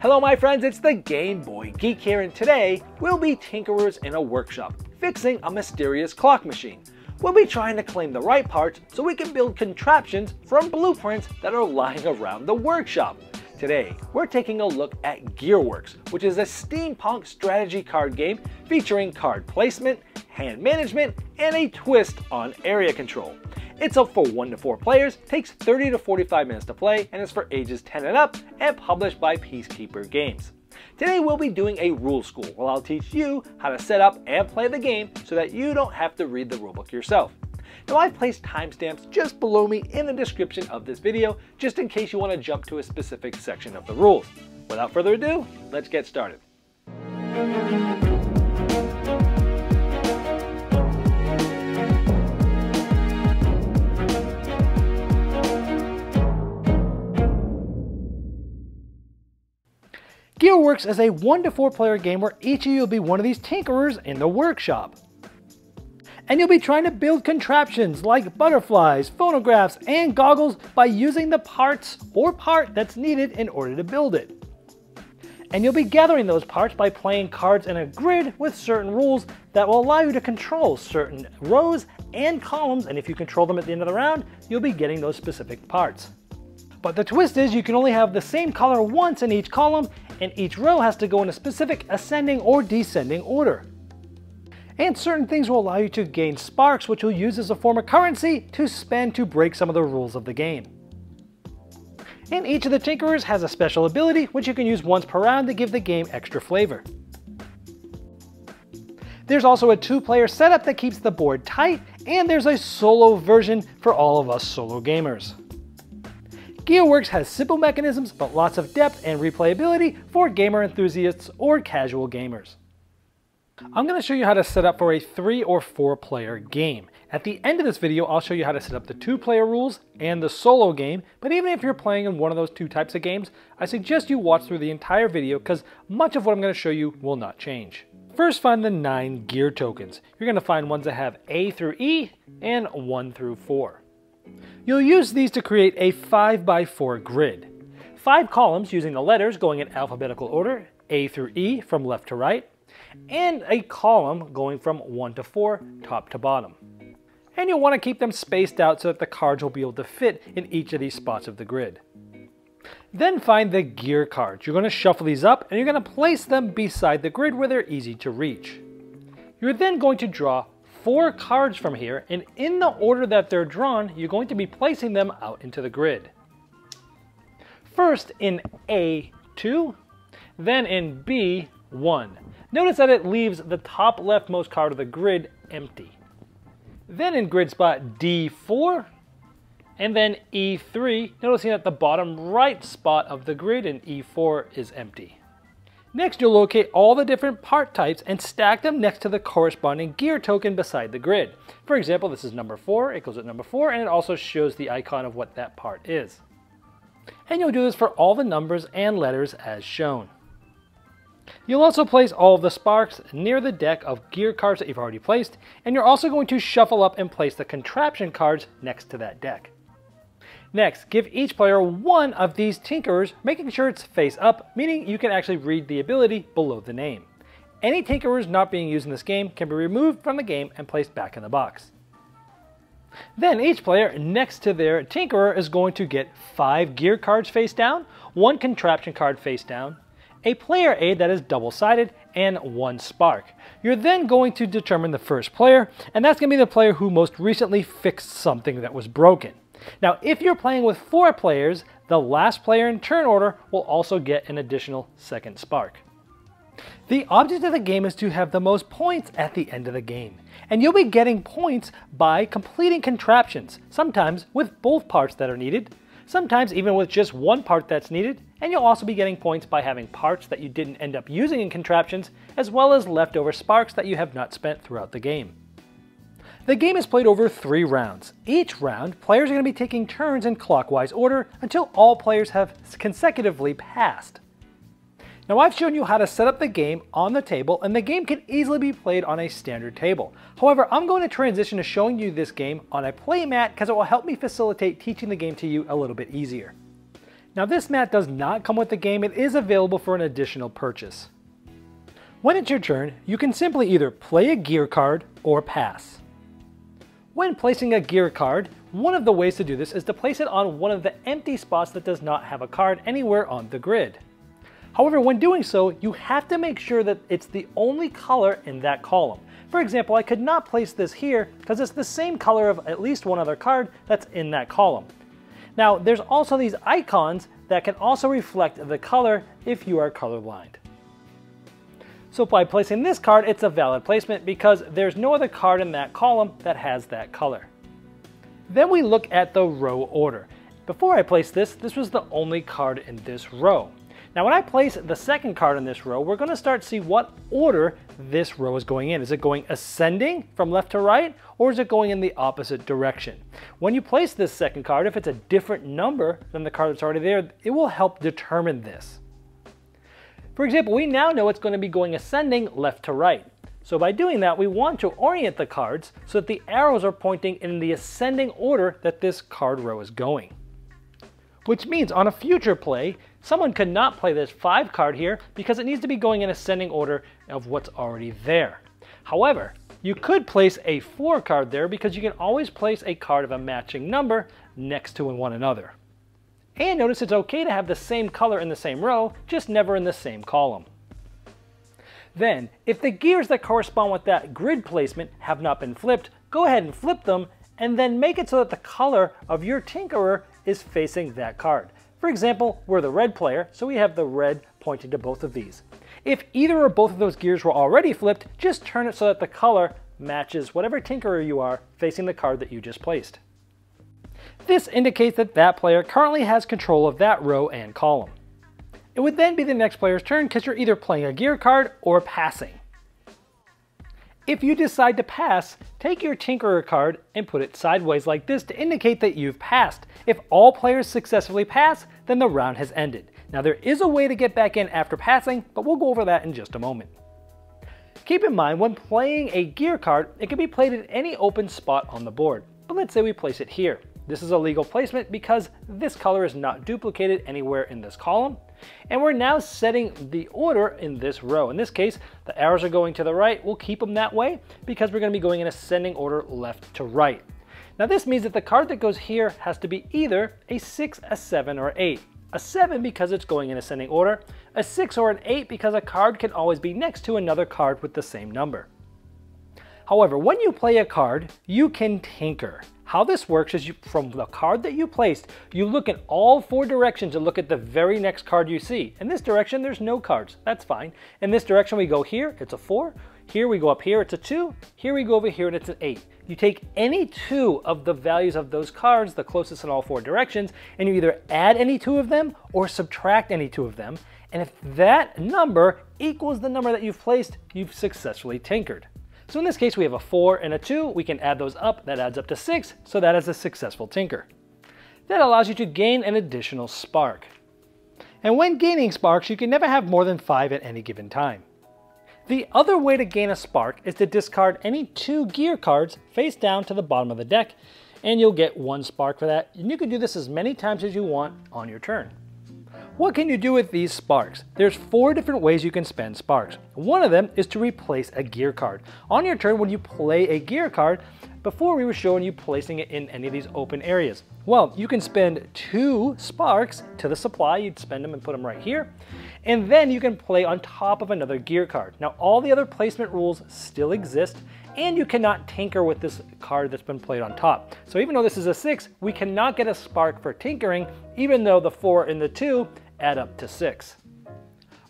Hello my friends, it's the Game Boy Geek here and today we'll be tinkerers in a workshop, fixing a mysterious clock machine. We'll be trying to claim the right parts so we can build contraptions from blueprints that are lying around the workshop. Today, we're taking a look at Gearworks, which is a steampunk strategy card game featuring card placement, hand management, and a twist on area control. It's up for 1 to 4 players, takes 30 to 45 minutes to play, and is for ages 10 and up, and published by Piecekeeper Games. Today we'll be doing a rule school where I'll teach you how to set up and play the game so that you don't have to read the rulebook yourself. Now I've placed timestamps just below me in the description of this video, just in case you want to jump to a specific section of the rules. Without further ado, let's get started. Gearworks is a 1 to 4 player game where each of you will be one of these tinkerers in the workshop and you'll be trying to build contraptions like butterflies, phonographs, and goggles by using the parts or part that's needed in order to build it. And you'll be gathering those parts by playing cards in a grid with certain rules that will allow you to control certain rows and columns, and if you control them at the end of the round, you'll be getting those specific parts. But the twist is you can only have the same color once in each column, and each row has to go in a specific ascending or descending order and certain things will allow you to gain sparks which you'll use as a form of currency to spend to break some of the rules of the game. And each of the Tinkerers has a special ability which you can use once per round to give the game extra flavor. There's also a two-player setup that keeps the board tight, and there's a solo version for all of us solo gamers. Gearworks has simple mechanisms but lots of depth and replayability for gamer enthusiasts or casual gamers. I'm going to show you how to set up for a three or four player game. At the end of this video, I'll show you how to set up the two player rules and the solo game, but even if you're playing in one of those two types of games, I suggest you watch through the entire video because much of what I'm going to show you will not change. First find the nine gear tokens. You're going to find ones that have A through E and 1 through 4. You'll use these to create a 5 by 4 grid. Five columns using the letters going in alphabetical order, A through E from left to right, and a column going from 1 to 4, top to bottom. And you'll want to keep them spaced out so that the cards will be able to fit in each of these spots of the grid. Then find the gear cards. You're going to shuffle these up and you're going to place them beside the grid where they're easy to reach. You're then going to draw four cards from here and in the order that they're drawn, you're going to be placing them out into the grid. First in A2, then in B1. Notice that it leaves the top leftmost card of the grid empty. Then in grid spot D4, and then E3, noticing that the bottom right spot of the grid in E4 is empty. Next, you'll locate all the different part types and stack them next to the corresponding gear token beside the grid. For example, this is number 4, it goes at number 4, and it also shows the icon of what that part is. And you'll do this for all the numbers and letters as shown. You'll also place all of the sparks near the deck of gear cards that you've already placed, and you're also going to shuffle up and place the contraption cards next to that deck. Next, give each player one of these Tinkerers, making sure it's face up, meaning you can actually read the ability below the name. Any Tinkerers not being used in this game can be removed from the game and placed back in the box. Then each player next to their Tinkerer is going to get 5 gear cards face down, 1 contraption card face down, a player aid that is double-sided, and one spark. You're then going to determine the first player, and that's going to be the player who most recently fixed something that was broken. Now, if you're playing with four players, the last player in turn order will also get an additional second spark. The object of the game is to have the most points at the end of the game, and you'll be getting points by completing contraptions, sometimes with both parts that are needed, sometimes even with just one part that's needed, and you'll also be getting points by having parts that you didn't end up using in contraptions, as well as leftover sparks that you have not spent throughout the game. The game is played over three rounds. Each round, players are going to be taking turns in clockwise order until all players have consecutively passed. Now I've shown you how to set up the game on the table and the game can easily be played on a standard table. However, I'm going to transition to showing you this game on a playmat because it will help me facilitate teaching the game to you a little bit easier. Now this mat does not come with the game, it is available for an additional purchase. When it's your turn, you can simply either play a gear card or pass. When placing a gear card, one of the ways to do this is to place it on one of the empty spots that does not have a card anywhere on the grid. However, when doing so, you have to make sure that it's the only color in that column. For example, I could not place this here because it's the same color of at least one other card that's in that column. Now, there's also these icons that can also reflect the color if you are colorblind. So by placing this card, it's a valid placement because there's no other card in that column that has that color. Then we look at the row order. Before I place this, this was the only card in this row. Now when I place the second card in this row, we're going to start to see what order this row is going in. Is it going ascending from left to right, or is it going in the opposite direction? When you place this second card, if it's a different number than the card that's already there, it will help determine this. For example, we now know it's going to be going ascending left to right. So by doing that, we want to orient the cards so that the arrows are pointing in the ascending order that this card row is going. Which means on a future play, someone could not play this 5 card here because it needs to be going in ascending order of what's already there. However, you could place a 4 card there because you can always place a card of a matching number next to one another. And notice it's okay to have the same color in the same row, just never in the same column. Then, if the gears that correspond with that grid placement have not been flipped, go ahead and flip them and then make it so that the color of your Tinkerer is facing that card. For example, we're the red player, so we have the red pointing to both of these. If either or both of those gears were already flipped, just turn it so that the color matches whatever Tinkerer you are facing the card that you just placed. This indicates that that player currently has control of that row and column. It would then be the next player's turn because you're either playing a gear card or passing. If you decide to pass, take your Tinkerer card and put it sideways like this to indicate that you've passed. If all players successfully pass, then the round has ended. Now there is a way to get back in after passing, but we'll go over that in just a moment. Keep in mind, when playing a gear card, it can be played at any open spot on the board. But let's say we place it here. This is a legal placement because this color is not duplicated anywhere in this column. And we're now setting the order in this row. In this case, the arrows are going to the right. We'll keep them that way because we're going to be going in ascending order left to right. Now this means that the card that goes here has to be either a 6, a 7, or 8. A 7 because it's going in ascending order, a 6 or an 8 because a card can always be next to another card with the same number. However, when you play a card, you can tinker. How this works is you, from the card that you placed, you look in all four directions and look at the very next card you see. In this direction, there's no cards. That's fine. In this direction, we go here, it's a 4. Here we go up here, it's a 2. Here we go over here, and it's an 8. You take any two of the values of those cards, the closest in all four directions, and you either add any two of them or subtract any two of them. And if that number equals the number that you've placed, you've successfully tinkered. So in this case, we have a 4 and a 2. We can add those up. That adds up to 6, so that is a successful tinker. That allows you to gain an additional spark. And when gaining sparks, you can never have more than 5 at any given time. The other way to gain a spark is to discard any two gear cards face down to the bottom of the deck, and you'll get one spark for that. And you can do this as many times as you want on your turn. What can you do with these sparks? There's four different ways you can spend sparks. One of them is to replace a gear card. On your turn, when you play a gear card, before we were showing you placing it in any of these open areas. Well, you can spend two sparks to the supply. You'd spend them and put them right here. And then you can play on top of another gear card. Now, all the other placement rules still exist, and you cannot tinker with this card that's been played on top. So even though this is a six, we cannot get a spark for tinkering, even though the four and the two add up to 6.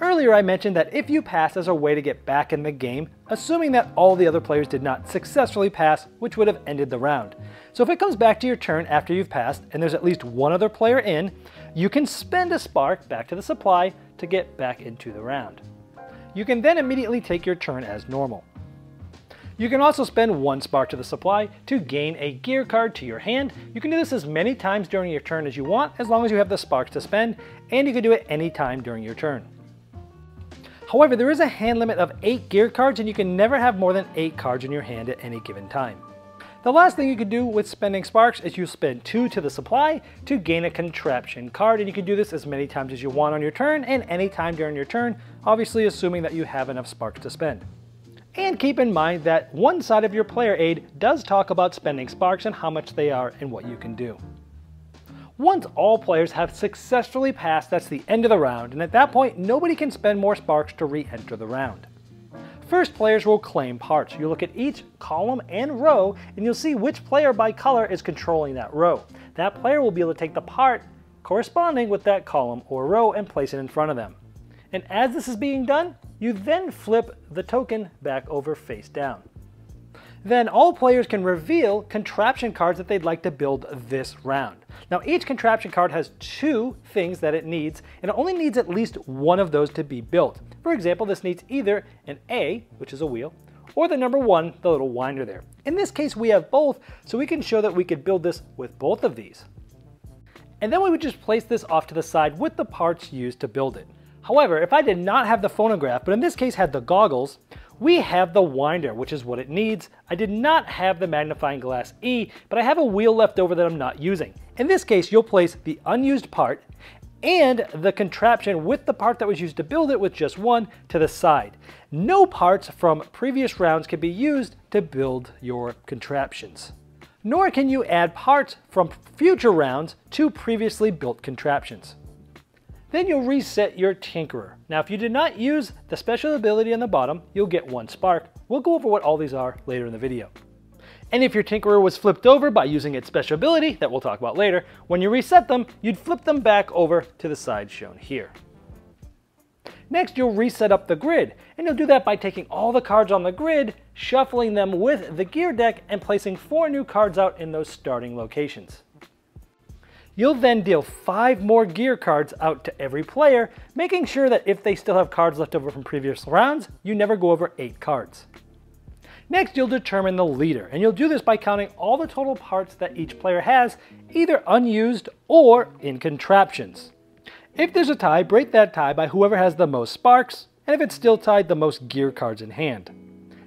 Earlier I mentioned that if you pass as a way to get back in the game, assuming that all the other players did not successfully pass, which would have ended the round. So if it comes back to your turn after you've passed and there's at least one other player in, you can spend a spark back to the supply to get back into the round. You can then immediately take your turn as normal. You can also spend one spark to the supply to gain a gear card to your hand. You can do this as many times during your turn as you want, as long as you have the sparks to spend, and you can do it any time during your turn. However, there is a hand limit of 8 gear cards and you can never have more than 8 cards in your hand at any given time. The last thing you can do with spending sparks is you spend two to the supply to gain a contraption card, and you can do this as many times as you want on your turn and any time during your turn, obviously assuming that you have enough sparks to spend. And keep in mind that one side of your player aid does talk about spending sparks and how much they are and what you can do. Once all players have successfully passed, that's the end of the round, and at that point nobody can spend more sparks to re-enter the round. First, players will claim parts. You look at each column and row, and you'll see which player by color is controlling that row. That player will be able to take the part corresponding with that column or row and place it in front of them. And as this is being done, you then flip the token back over face down. Then all players can reveal contraption cards that they'd like to build this round. Now each contraption card has two things that it needs, and it only needs at least one of those to be built. For example, this needs either an A, which is a wheel, or the number one, the little winder there. In this case, we have both, so we can show that we could build this with both of these. And then we would just place this off to the side with the parts used to build it. However, if I did not have the phonograph, but in this case had the goggles, we have the winder, which is what it needs. I did not have the magnifying glass E, but I have a wheel left over that I'm not using. In this case, you'll place the unused part and the contraption with the part that was used to build it with just one to the side. No parts from previous rounds can be used to build your contraptions. Nor can you add parts from future rounds to previously built contraptions. Then you'll reset your Tinkerer. Now if you did not use the special ability on the bottom, you'll get one spark. We'll go over what all these are later in the video. And if your Tinkerer was flipped over by using its special ability, that we'll talk about later, when you reset them, you'd flip them back over to the side shown here. Next, you'll reset up the grid, and you'll do that by taking all the cards on the grid, shuffling them with the gear deck, and placing four new cards out in those starting locations. You'll then deal five more gear cards out to every player, making sure that if they still have cards left over from previous rounds, you never go over eight cards. Next, you'll determine the leader, and you'll do this by counting all the total parts that each player has, either unused or in contraptions. If there's a tie, break that tie by whoever has the most sparks, and if it's still tied, the most gear cards in hand.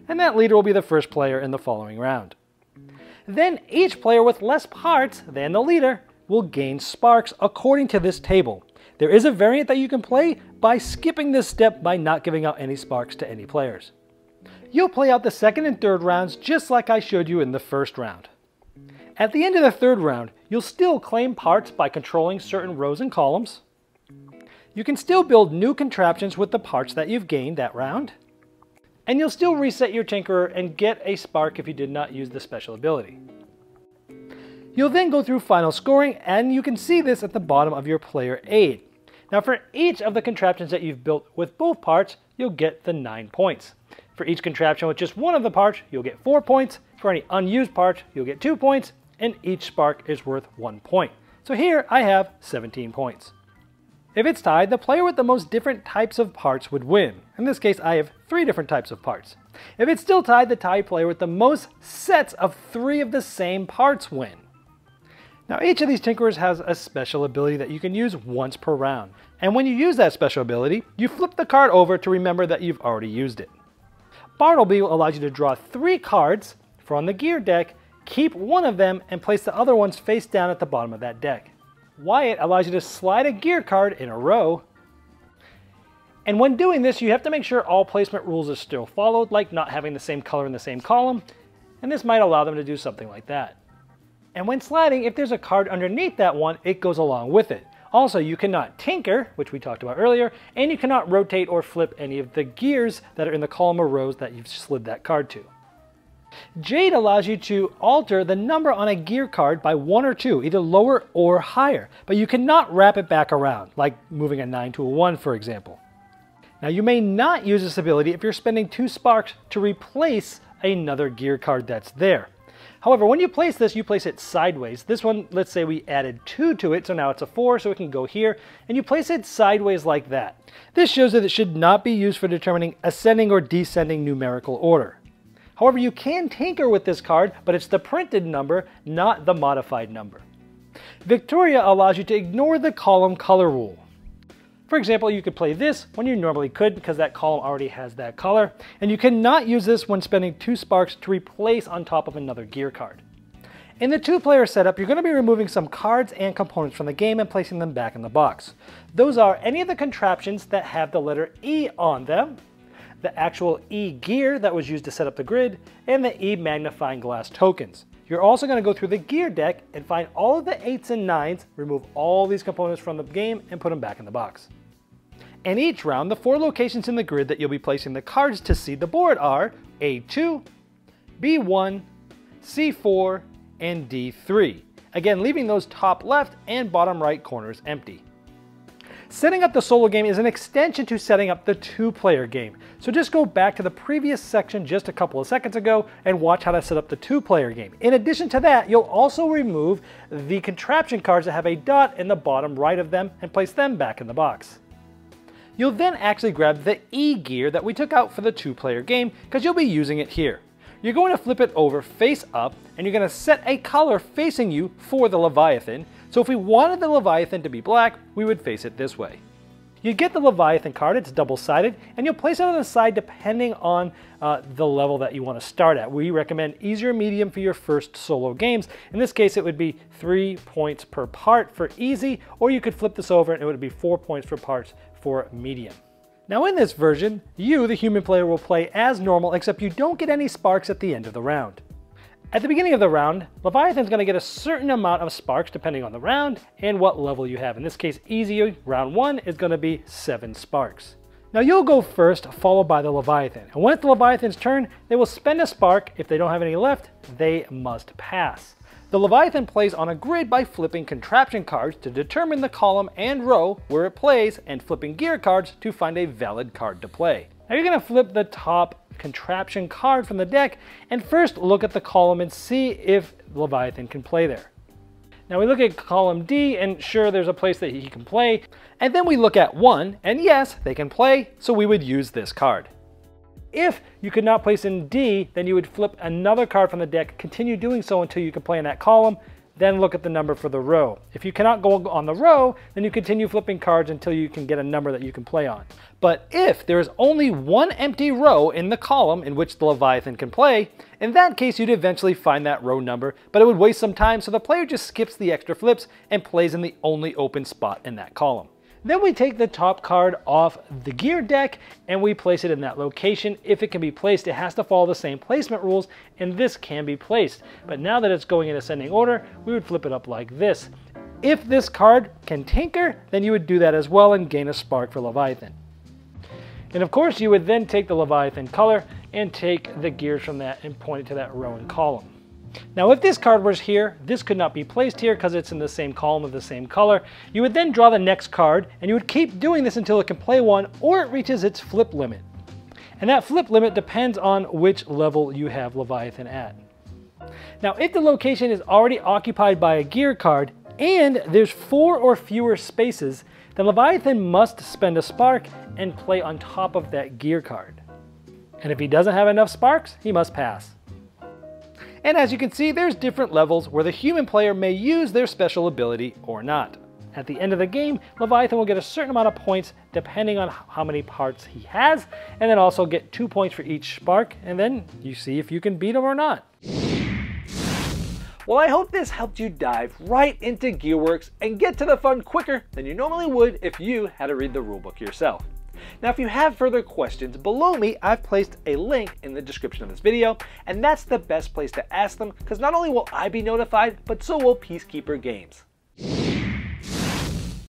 And that leader will be the first player in the following round. Then each player with less parts than the leader will gain sparks according to this table. There is a variant that you can play by skipping this step by not giving out any sparks to any players. You'll play out the second and third rounds just like I showed you in the first round. At the end of the third round, you'll still claim parts by controlling certain rows and columns. You can still build new contraptions with the parts that you've gained that round. And you'll still reset your Tinkerer and get a spark if you did not use the special ability. You'll then go through final scoring and you can see this at the bottom of your player aid. Now for each of the contraptions that you've built with both parts, you'll get the 9 points. For each contraption with just one of the parts, you'll get 4 points. For any unused parts, you'll get 2 points, and each spark is worth 1 point. So here I have 17 points. If it's tied, the player with the most different types of parts would win. In this case, I have three different types of parts. If it's still tied, the tied player with the most sets of three of the same parts win. Now each of these Tinkerers has a special ability that you can use once per round. And when you use that special ability, you flip the card over to remember that you've already used it. Bartleby allows you to draw three cards from the gear deck, keep one of them, and place the other ones face down at the bottom of that deck. Wyatt allows you to slide a gear card in a row. And when doing this, you have to make sure all placement rules are still followed, like not having the same color in the same column, and this might allow them to do something like that. And when sliding, if there's a card underneath that one, it goes along with it. Also, you cannot tinker, which we talked about earlier, and you cannot rotate or flip any of the gears that are in the column or rows that you've slid that card to. Jade allows you to alter the number on a gear card by one or two, either lower or higher, but you cannot wrap it back around, like moving a 9 to a 1, for example. Now, you may not use this ability if you're spending two sparks to replace another gear card that's there. However, when you place this, you place it sideways. This one, let's say we added 2 to it, so now it's a 4, so it can go here, and you place it sideways like that. This shows that it should not be used for determining ascending or descending numerical order. However, you can tinker with this card, but it's the printed number, not the modified number. Victoria allows you to ignore the column color rule. For example, you could play this when you normally could because that column already has that color, and you cannot use this when spending two sparks to replace on top of another gear card. In the two-player setup, you're going to be removing some cards and components from the game and placing them back in the box. Those are any of the contraptions that have the letter E on them, the actual E gear that was used to set up the grid, and the E magnifying glass tokens. You're also going to go through the gear deck and find all of the 8s and 9s, remove all these components from the game, and put them back in the box. And each round, the four locations in the grid that you'll be placing the cards to seed the board are A2, B1, C4, and D3. Again, leaving those top left and bottom right corners empty. Setting up the solo game is an extension to setting up the two-player game. So just go back to the previous section just a couple of seconds ago and watch how to set up the two-player game. In addition to that, you'll also remove the contraption cards that have a dot in the bottom right of them and place them back in the box. You'll then actually grab the E gear that we took out for the two-player game because you'll be using it here. You're going to flip it over face up and you're going to set a color facing you for the Leviathan so if we wanted the Leviathan to be black, we would face it this way. You get the Leviathan card, it's double-sided, and you'll place it on the side depending on uh, the level that you want to start at. We recommend easier medium for your first solo games. In this case, it would be three points per part for easy, or you could flip this over and it would be four points per parts for medium. Now in this version, you, the human player, will play as normal, except you don't get any sparks at the end of the round. At the beginning of the round, Leviathan's going to get a certain amount of sparks depending on the round and what level you have. In this case, easy round one is going to be 7 sparks. Now you'll go first, followed by the Leviathan. And when it's the Leviathan's turn, they will spend a spark. If they don't have any left, they must pass. The Leviathan plays on a grid by flipping contraption cards to determine the column and row where it plays and flipping gear cards to find a valid card to play. Now you're going to flip the top contraption card from the deck and first look at the column and see if Leviathan can play there. Now we look at column D and sure there's a place that he can play and then we look at 1 and yes they can play so we would use this card. If you could not place in D then you would flip another card from the deck, continue doing so until you can play in that column then look at the number for the row. If you cannot go on the row, then you continue flipping cards until you can get a number that you can play on. But if there is only one empty row in the column in which the Leviathan can play, in that case you'd eventually find that row number, but it would waste some time so the player just skips the extra flips and plays in the only open spot in that column. Then we take the top card off the gear deck and we place it in that location. If it can be placed, it has to follow the same placement rules and this can be placed. But now that it's going in ascending order, we would flip it up like this. If this card can tinker, then you would do that as well and gain a spark for Leviathan. And of course, you would then take the Leviathan color and take the gears from that and point it to that row and column. Now if this card was here, this could not be placed here because it's in the same column of the same color. You would then draw the next card and you would keep doing this until it can play one or it reaches its flip limit. And that flip limit depends on which level you have Leviathan at. Now if the location is already occupied by a gear card and there's four or fewer spaces, then Leviathan must spend a spark and play on top of that gear card. And if he doesn't have enough sparks, he must pass. And as you can see, there's different levels where the human player may use their special ability or not. At the end of the game, Leviathan will get a certain amount of points depending on how many parts he has, and then also get two points for each spark, and then you see if you can beat him or not. Well, I hope this helped you dive right into Gearworks and get to the fun quicker than you normally would if you had to read the rulebook yourself. Now, if you have further questions, below me, I've placed a link in the description of this video, and that's the best place to ask them, because not only will I be notified, but so will Piecekeeper Games.